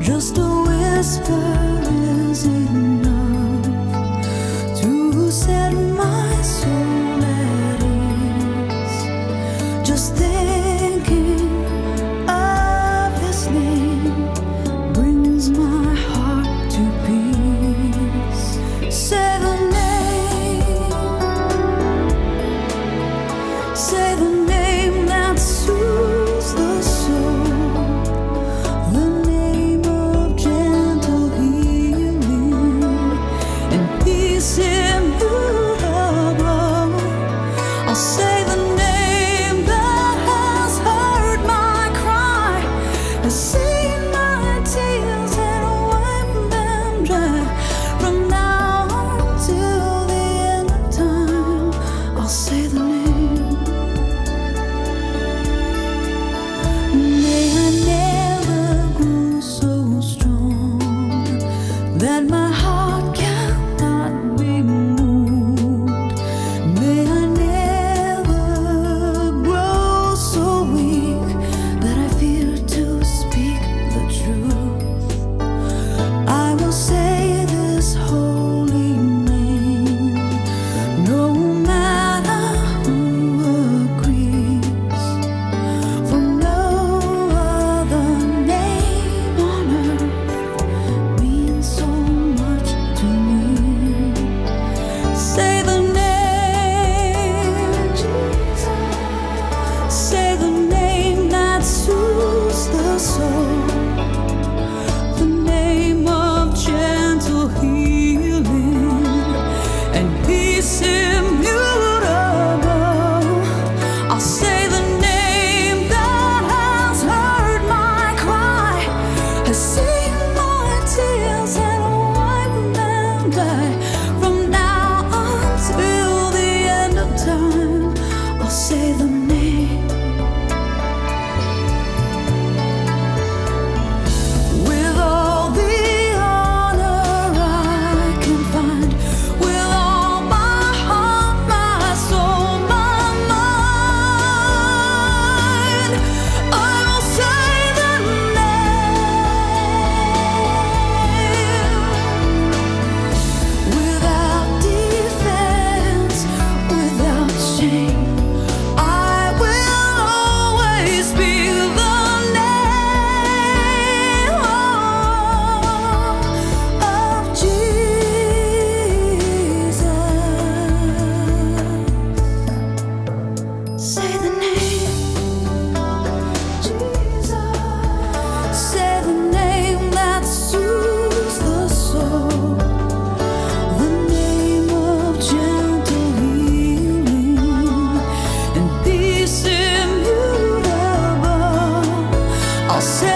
Just a whisper is enough soul, você